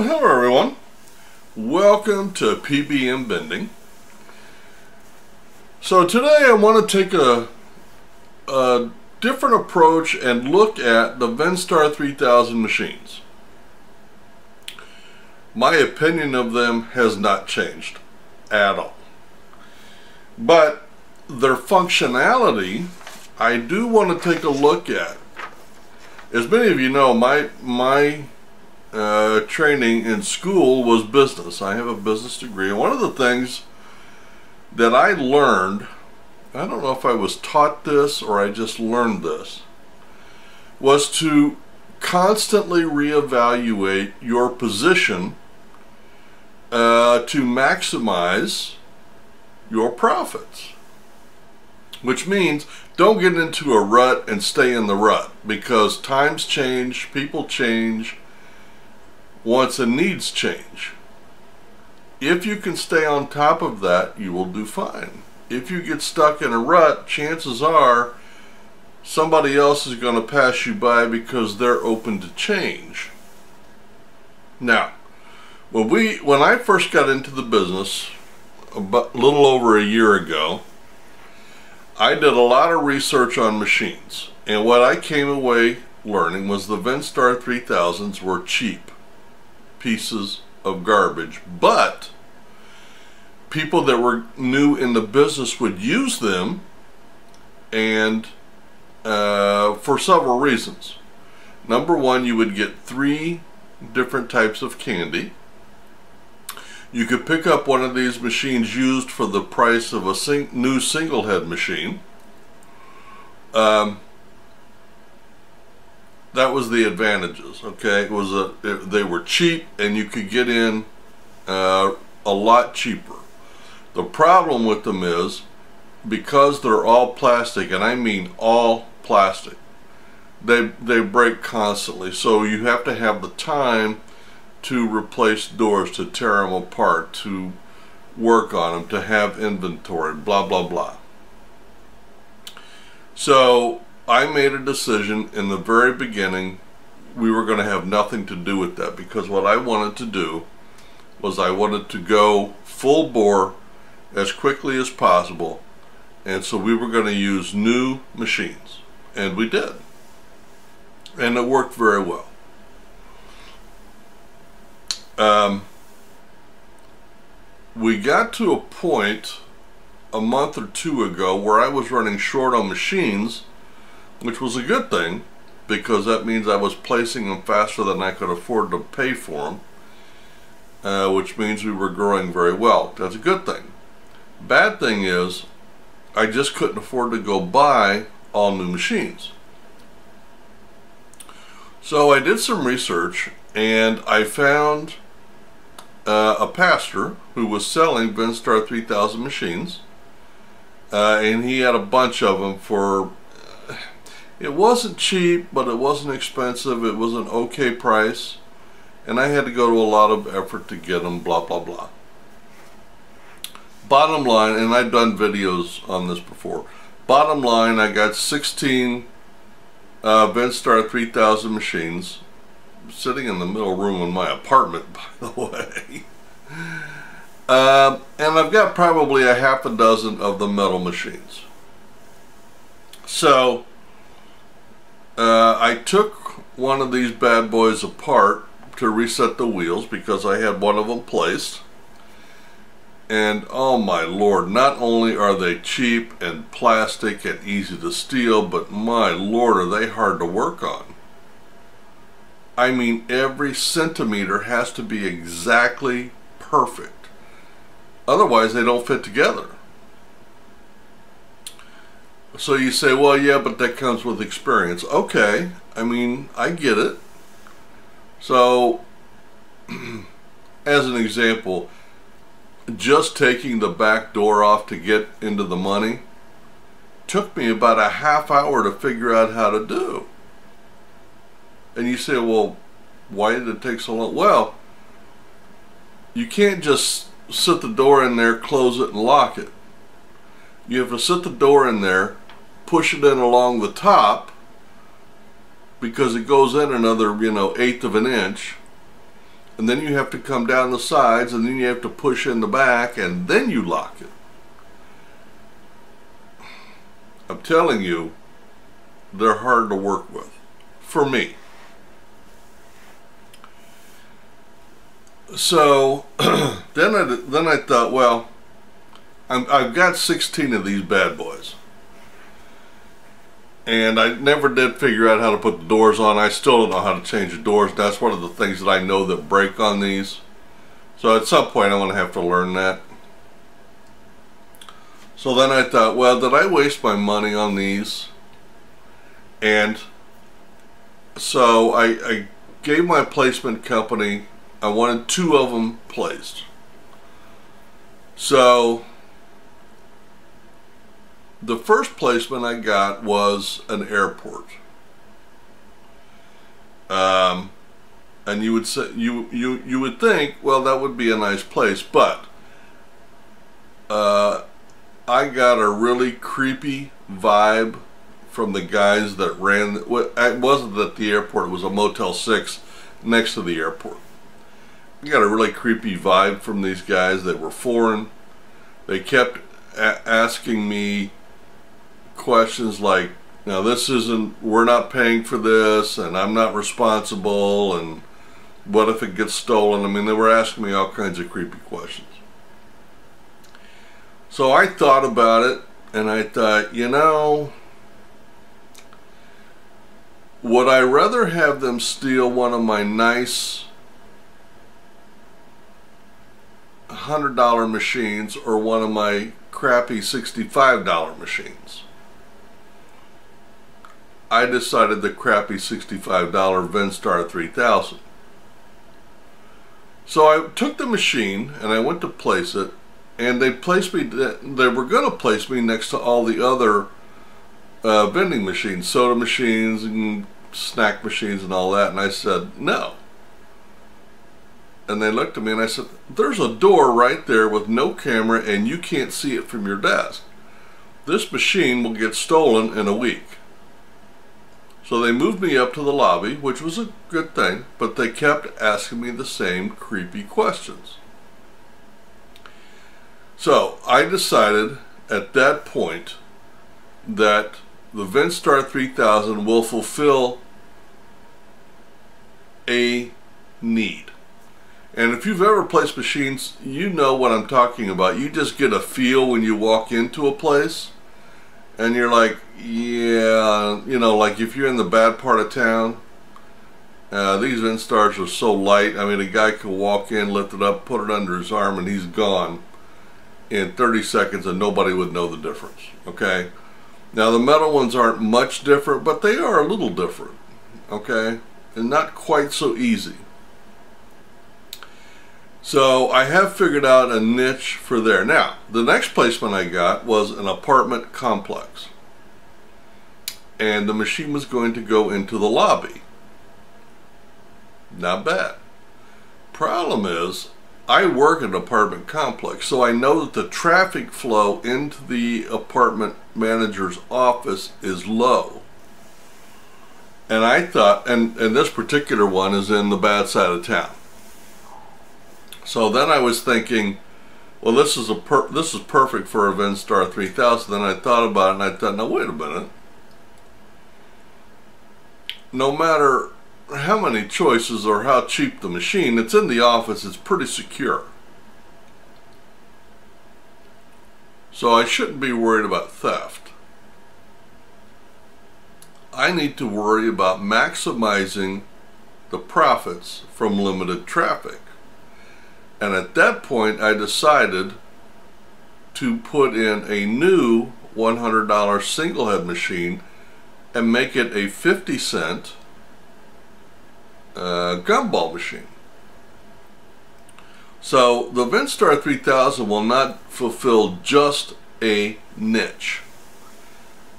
Well, hello everyone. Welcome to PBM Vending. So today I want to take a, a different approach and look at the Vendstar 3000 machines. My opinion of them has not changed at all. But their functionality I do want to take a look at. As many of you know, my my uh, training in school was business. I have a business degree. One of the things that I learned, I don't know if I was taught this or I just learned this, was to constantly reevaluate your position uh, to maximize your profits. Which means don't get into a rut and stay in the rut because times change, people change, wants and needs change. If you can stay on top of that, you will do fine. If you get stuck in a rut, chances are somebody else is going to pass you by because they're open to change. Now, when we when I first got into the business a little over a year ago, I did a lot of research on machines. And what I came away learning was the Vendstar 3000s were cheap pieces of garbage. But people that were new in the business would use them and uh, for several reasons. Number one, you would get three different types of candy. You could pick up one of these machines used for the price of a sing new single head machine. Um, that was the advantages. Okay, it was a it, they were cheap and you could get in uh, a lot cheaper. The problem with them is because they're all plastic, and I mean all plastic. They they break constantly, so you have to have the time to replace doors, to tear them apart, to work on them, to have inventory, blah blah blah. So I made a decision in the very beginning we were going to have nothing to do with that because what I wanted to do was I wanted to go full bore as quickly as possible and so we were going to use new machines and we did. And it worked very well. Um, we got to a point a month or two ago where I was running short on machines which was a good thing because that means I was placing them faster than I could afford to pay for them, uh, which means we were growing very well. That's a good thing. Bad thing is I just couldn't afford to go buy all new machines. So I did some research and I found uh, a pastor who was selling Vendstar 3000 machines uh, and he had a bunch of them for it wasn't cheap, but it wasn't expensive. It was an okay price. And I had to go to a lot of effort to get them, blah, blah, blah. Bottom line, and I've done videos on this before. Bottom line, I got 16 uh, Vendstar 3000 machines sitting in the middle room in my apartment, by the way. Uh, and I've got probably a half a dozen of the metal machines. So, uh, I took one of these bad boys apart to reset the wheels because I had one of them placed. And oh my lord, not only are they cheap and plastic and easy to steal, but my lord are they hard to work on. I mean every centimeter has to be exactly perfect. Otherwise they don't fit together. So you say, well, yeah, but that comes with experience. Okay, I mean, I get it. So, as an example, just taking the back door off to get into the money took me about a half hour to figure out how to do. And you say, well, why did it take so long? Well, you can't just sit the door in there, close it, and lock it. You have to sit the door in there, push it in along the top because it goes in another, you know, eighth of an inch. and then you have to come down the sides and then you have to push in the back and then you lock it. I'm telling you, they're hard to work with. For me. So then I then I thought, well, i have got 16 of these bad boys, and I never did figure out how to put the doors on. I still don't know how to change the doors. That's one of the things that I know that break on these. So at some point, I'm going to have to learn that. So then I thought, well, did I waste my money on these? And so I, I gave my placement company, I wanted two of them placed. So the first placement I got was an airport. Um, and you would say you you you would think, well, that would be a nice place, but uh, I got a really creepy vibe from the guys that ran. It wasn't at the airport; it was a Motel Six next to the airport. I got a really creepy vibe from these guys that were foreign. They kept asking me questions like, "Now this isn't. We're not paying for this, and I'm not responsible." And what if it gets stolen? I mean, they were asking me all kinds of creepy questions. So I thought about it and I thought, you know, would I rather have them steal one of my nice $100 machines or one of my crappy $65 machines? I decided the crappy $65 Vendstar 3000. So I took the machine and I went to place it and they placed me they were going to place me next to all the other uh, vending machines soda machines and snack machines and all that and I said no. And they looked at me and I said there's a door right there with no camera and you can't see it from your desk. This machine will get stolen in a week so they moved me up to the lobby which was a good thing but they kept asking me the same creepy questions so I decided at that point that the Vendstar 3000 will fulfill a need. And if you've ever placed machines, you know what I'm talking about. You just get a feel when you walk into a place and you're like, yeah, you know, like if you're in the bad part of town, uh, these Vendstars are so light. I mean, a guy can walk in, lift it up, put it under his arm, and he's gone in 30 seconds and nobody would know the difference okay? Now the metal ones aren't much different but they are a little different okay? And not quite so easy so I have figured out a niche for there now the next placement I got was an apartment complex and the machine was going to go into the lobby not bad problem is I work in an apartment complex, so I know that the traffic flow into the apartment manager's office is low. And I thought, and, and this particular one is in the bad side of town. So then I was thinking, well, this is a this is perfect for a Vendstar 3000. Then I thought about it and I thought, now wait a minute. No matter how many choices or how cheap the machine, it's in the office, it's pretty secure. So I shouldn't be worried about theft. I need to worry about maximizing the profits from limited traffic. And at that point I decided to put in a new $100 single head machine and make it a 50 cent uh, gumball machine. So the Vendstar 3000 will not fulfill just a niche.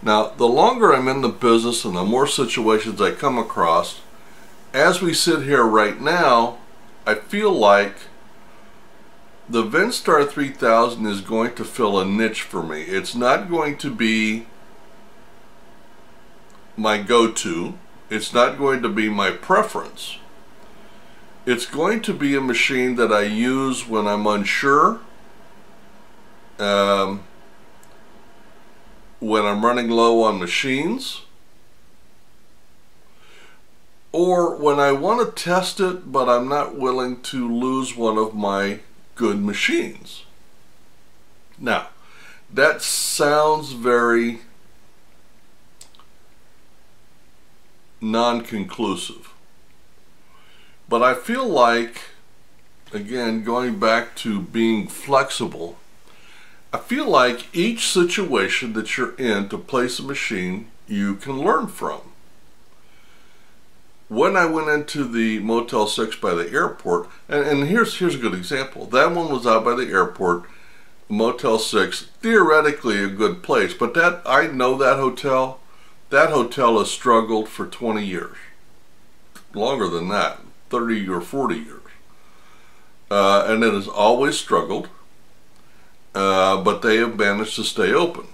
Now, the longer I'm in the business and the more situations I come across, as we sit here right now, I feel like the Vendstar 3000 is going to fill a niche for me. It's not going to be my go-to it's not going to be my preference. It's going to be a machine that I use when I'm unsure, um, when I'm running low on machines, or when I want to test it but I'm not willing to lose one of my good machines. Now, that sounds very non-conclusive. But I feel like, again, going back to being flexible, I feel like each situation that you're in to place a machine, you can learn from. When I went into the Motel 6 by the airport, and, and here's, here's a good example. That one was out by the airport, Motel 6, theoretically a good place, but that I know that hotel. That hotel has struggled for 20 years. Longer than that, 30 or 40 years. Uh, and it has always struggled, uh, but they have managed to stay open.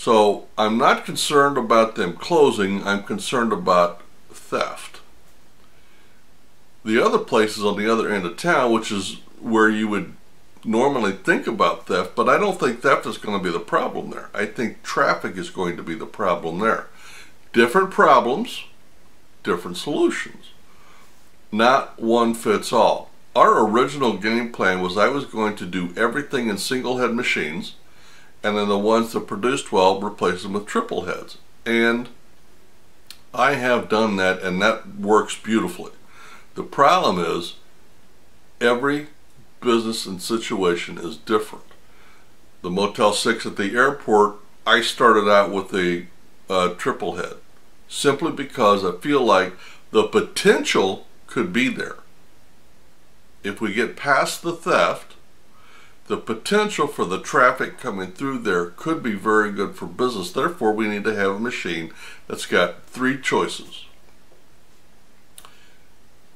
So I'm not concerned about them closing, I'm concerned about theft. The other places on the other end of town, which is where you would normally think about theft, but I don't think theft is going to be the problem there. I think traffic is going to be the problem there. Different problems, different solutions. Not one fits all. Our original game plan was I was going to do everything in single head machines and then the ones that produce well replace them with triple heads. And I have done that and that works beautifully. The problem is every business and situation is different. The Motel 6 at the airport, I started out with a uh, triple head simply because I feel like the potential could be there. If we get past the theft, the potential for the traffic coming through there could be very good for business. Therefore, we need to have a machine that's got three choices.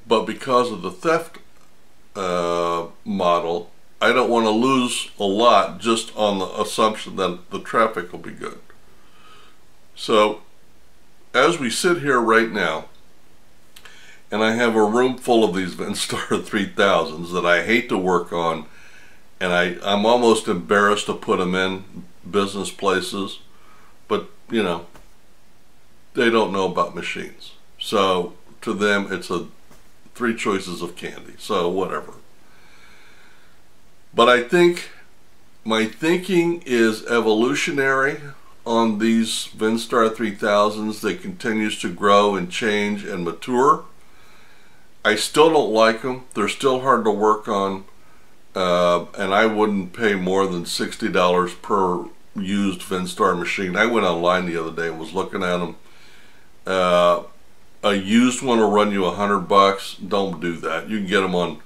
But because of the theft uh, model, I don't want to lose a lot just on the assumption that the traffic will be good. So, as we sit here right now, and I have a room full of these Vendstar 3000s that I hate to work on, and I, I'm almost embarrassed to put them in business places, but, you know, they don't know about machines. So, to them, it's a three choices of candy. So whatever. But I think my thinking is evolutionary on these Vendstar 3000s that continues to grow and change and mature. I still don't like them. They're still hard to work on. Uh, and I wouldn't pay more than $60 per used Vendstar machine. I went online the other day and was looking at them. Uh, a used one will run you a hundred bucks. Don't do that. You can get them on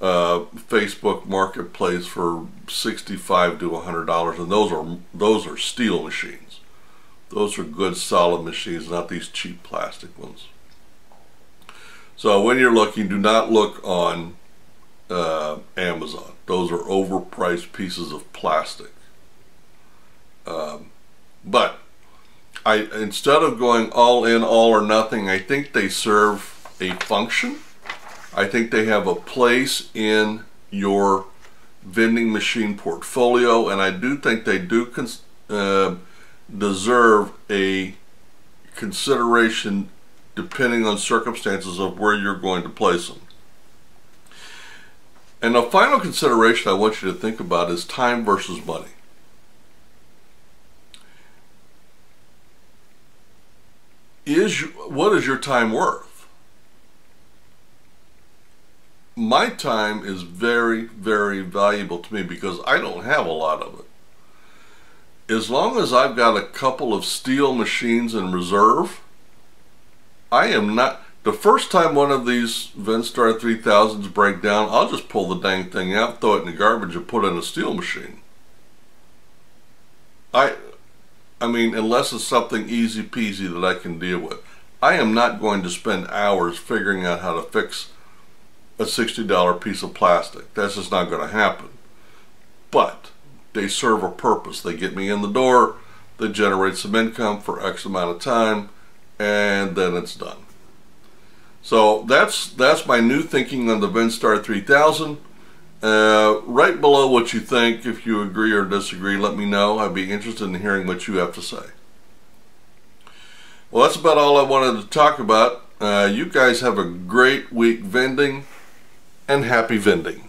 uh, Facebook Marketplace for sixty-five to a hundred dollars, and those are those are steel machines. Those are good, solid machines, not these cheap plastic ones. So when you're looking, do not look on uh, Amazon. Those are overpriced pieces of plastic. Um, but I instead of going all in, all or nothing, I think they serve a function. I think they have a place in your vending machine portfolio, and I do think they do uh, deserve a consideration depending on circumstances of where you're going to place them. And the final consideration I want you to think about is time versus money. is what is your time worth? My time is very, very valuable to me because I don't have a lot of it. As long as I've got a couple of steel machines in reserve, I am not, the first time one of these Vendstar 3000s break down, I'll just pull the dang thing out, throw it in the garbage and put it in a steel machine. I, I mean, unless it's something easy peasy that I can deal with. I am not going to spend hours figuring out how to fix a $60 piece of plastic. That's just not going to happen. But they serve a purpose. They get me in the door, they generate some income for X amount of time, and then it's done. So that's that's my new thinking on the Vendstar 3000. Uh, right below what you think, if you agree or disagree, let me know. I'd be interested in hearing what you have to say. Well, that's about all I wanted to talk about. Uh, you guys have a great week vending and happy vending.